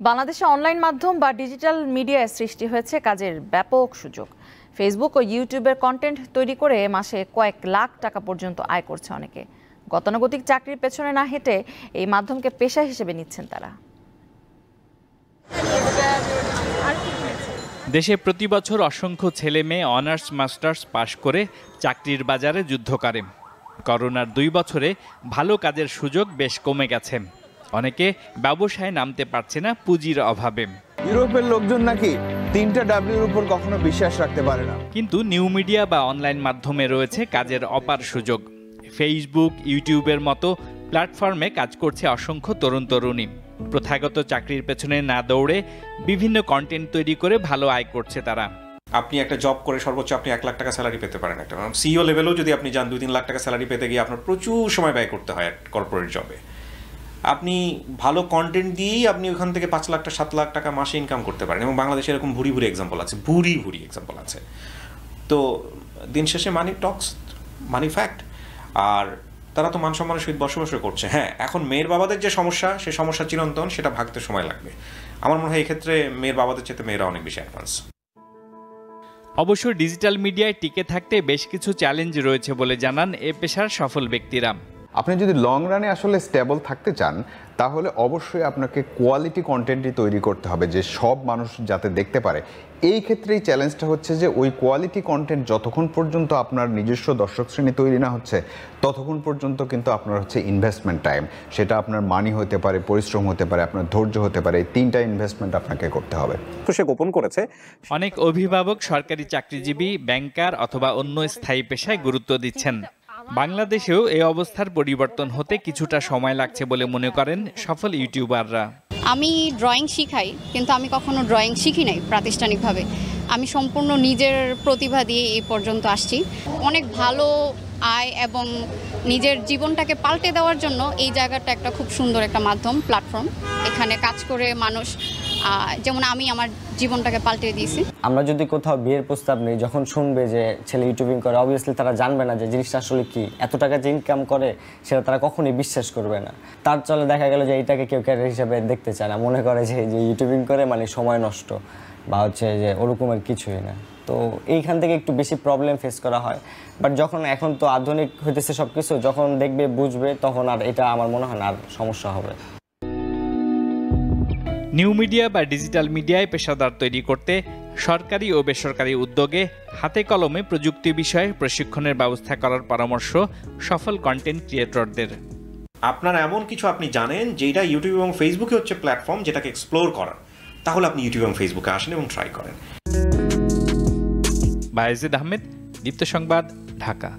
বাংলাদেশে অনলাইন মাধ্যম বা ডিজিটাল মিডিয়ায় সৃষ্টি হয়েছে কাজের ব্যাপক সুযোগ। ফেসবুক ও ইউটিউবের কন্টেন্ট তৈরি করে মাসে কয়েক লাখ টাকা পর্যন্ত আয় করছে অনেকে। গতানুগতিক চাকরির পেছনে না হেঁটে এই মাধ্যমকে পেশা হিসেবে নিচ্ছেন তারা। দেশে প্রতি বছর অসংখ্য ছেলে মেয়ে অনার্স, মাস্টার্স পাশ করে চাকরির বাজারে যুদ্ধ করে। করোনার দুই বছরে ভালো কাজের সুযোগ বেশ কমে গেছে। অনেকে ব্যবসায় নামতে পারছে না পুঁজির অভাবে। ইউরোপের লোকজন নাকি তিনটা ডাব্লিউর উপর কখনো বিশ্বাস রাখতে পারে না। কিন্তু নিউ মিডিয়া বা অনলাইন মাধ্যমে রয়েছে কাজের অপার সুযোগ। ফেসবুক ইউটিউবের মতো প্ল্যাটফর্মে কাজ করছে অসংখ্য তরুণ তরুণী। প্রথাগত চাকরির পেছনে না দৌড়ে বিভিন্ন কন্টেন্ট তৈরি করে ভালো আয় করছে তারা। আপনি একটা জব করে সর্বোচ্চ আপনি এক লাখ টাকা স্যালারি পেতে পারেন একটা। সিও লেভেলেও যদি আপনি যান দুই তিন লাখ টাকা স্যালারি পেতে গিয়ে আপনার প্রচুর সময় ব্যয় করতে হয় কর্পোরেট জবে আপনি ভালো কন্টেন্ট দিয়েই আপনি ওখান থেকে পাঁচ লাখ টাকা সাত লাখ টাকা মাসে ইনকাম করতে পারেন। এবং বাংলাদেশে এরকম ভুরি ভুরি এক্সাম্পল আছে, ভুরি ভুরি এক্সাম্পল আছে। তো দিন শেষে মানি টক্স মানি ফ্যাক্ট আর তারা তো মান সম্মানের সহিত বসবাস করছে। হ্যাঁ এখন মেয়ের বাবাদের যে সমস্যা, সে সমস্যা চিরন্তন, সেটা ভাগতে সময় লাগবে। আমার মনে হয় এক্ষেত্রে মেয়ের বাবাদের চেয়ে মেয়েরা অনেক বেশি অ্যাডভান্স অবশ্য ডিজিটাল মিডিয়ায় টিকে থাকতে বেশ কিছু চ্যালেঞ্জ রয়েছে বলে জানান এ পেশার সফল ব্যক্তিরা। আপনি যদি লং রানে আসলে স্টেবল থাকতে চান তাহলে অবশ্যই আপনাকে কোয়ালিটি কন্টেন্টই তৈরি করতে হবে যে সব মানুষ যাতে দেখতে পারে। এই ক্ষেত্রে এই চ্যালেঞ্জটা হচ্ছে যে ওই কোয়ালিটি কন্টেন্ট যতক্ষণ পর্যন্ত আপনার নিজস্ব দর্শক শ্রেণি তৈরি না হচ্ছে ততক্ষণ পর্যন্ত কিন্তু আপনার হচ্ছে ইনভেস্টমেন্ট টাইম সেটা আপনার মানি হতে পারে পরিশ্রম হতে পারে আপনার ধৈর্য হতে পারে এই তিনটা ইনভেস্টমেন্ট আপনাকে করতে হবে। তো সে গোপন করেছে। অনেক অভিভাবক সরকারি চাকরিজীবী ব্যাংকার অথবা অন্য স্থায়ী পেশায় গুরুত্ব দিচ্ছেন। বাংলাদেশেও এই অবস্থার পরিবর্তন হতে কিছুটা সময় লাগছে বলে মনে করেন সফল ইউটিউবাররা। আমি ড্রয়িং শিখাই, কিন্তু আমি কখনো ড্রয়িং শিখি নাই প্রাতিষ্ঠানিকভাবে। আমি সম্পূর্ণ নিজের প্রতিভা দিয়ে এই পর্যন্ত আসছি। অনেক ভালো আয় এবং নিজের জীবনটাকে পাল্টে দেওয়ার জন্য এই জায়গাটা একটা খুব সুন্দর একটা মাধ্যম প্ল্যাটফর্ম এখানে কাজ করে মানুষ যেমন আমি আমার জীবনটাকে পাল্টে দিয়েছি। আমরা যদি কোথাও বিয়ের প্রস্তাব নেই, যখন শুনবে যে ছেলে ইউটিউবিং করে অবভিয়াসলি তারা জানবে না যে জিনিসটা আসলে কি। এত টাকা যে ইনকাম করে, সেটা তারা কখনোই বিশ্বাস করবে না। তার চলে দেখা গেল যে এইটাকে কেউ ক্যারিয়ার হিসেবে দেখতে চায় না। মনে করে যে যে ইউটিউবিং করে মানে সময় নষ্ট বা হচ্ছে যে ওরকমের কিছুই না। তো এইখান থেকে একটু বেশি প্রবলেম ফেস করা হয়। বাট যখন এখন তো আধুনিক হইতেছে সব কিছু যখন দেখবে, বুঝবে, তখন আর এটা আমার মনে হয় না আর সমস্যা হবে। নিউ মিডিয়া বা ডিজিটাল মিডিয়ায় পেশাদার তৈরি করতে সরকারি ও বেসরকারি উদ্যোগে হাতে কলমে প্রযুক্তি বিষয়ে প্রশিক্ষণের ব্যবস্থা করার পরামর্শ সফল কন্টেন্ট ক্রিয়েটরদের আপনার এমন কিছু আপনি জানেন যেটা ইউটিউব এবং ফেসবুকে হচ্ছে প্ল্যাটফর্ম যেটাকে এক্সপ্লোর করার। তাহলে আপনি ইউটিউব এবং ফেসবুকে আসেন এবং ট্রাই করেন। বায়েজিদ আহমেদ দীপ্ত সংবাদ ঢাকা।